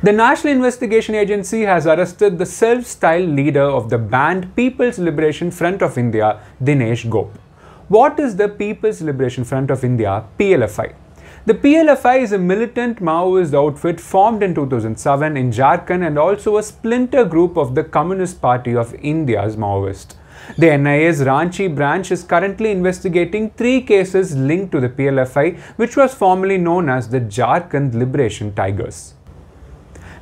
The National Investigation Agency has arrested the self-styled leader of the banned People's Liberation Front of India, Dinesh Gope. What is the People's Liberation Front of India, PLFI? The PLFI is a militant Maoist outfit formed in 2007 in Jharkhand and also a splinter group of the Communist Party of India's Maoist. The NIA's Ranchi branch is currently investigating three cases linked to the PLFI, which was formerly known as the Jharkhand Liberation Tigers.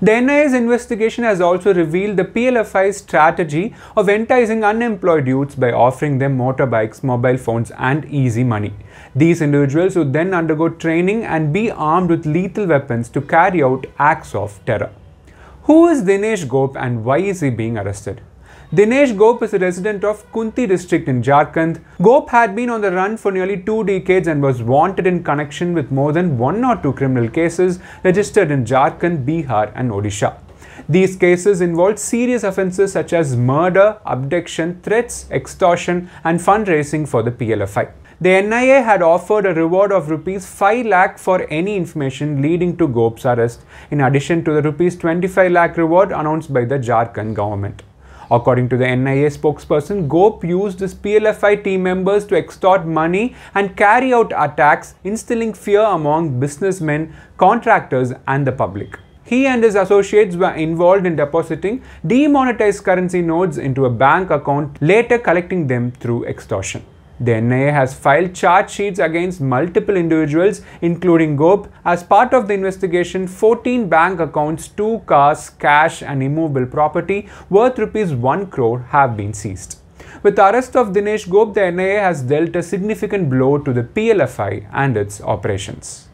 The NIA's investigation has also revealed the PLFI's strategy of enticing unemployed youths by offering them motorbikes, mobile phones, and easy money. These individuals would then undergo training and be armed with lethal weapons to carry out acts of terror. Who is Dinesh Gope and why is he being arrested? Dinesh Gope is a resident of Khunti district in Jharkhand. Gope had been on the run for nearly two decades and was wanted in connection with more than one or two criminal cases registered in Jharkhand, Bihar and Odisha. These cases involved serious offences such as murder, abduction, threats, extortion and fundraising for the PLFI. The NIA had offered a reward of rupees 5 lakh for any information leading to Gope's arrest in addition to the rupees 25 lakh reward announced by the Jharkhand government. According to the NIA spokesperson, Gope used his PLFI team members to extort money and carry out attacks, instilling fear among businessmen, contractors, and the public. He and his associates were involved in depositing demonetized currency notes into a bank account, later collecting them through extortion. The NIA has filed charge sheets against multiple individuals, including Gope. As part of the investigation, 14 bank accounts, 2 cars, cash, and immovable property worth rupees 1 crore have been seized. With the arrest of Dinesh Gope, the NIA has dealt a significant blow to the PLFI and its operations.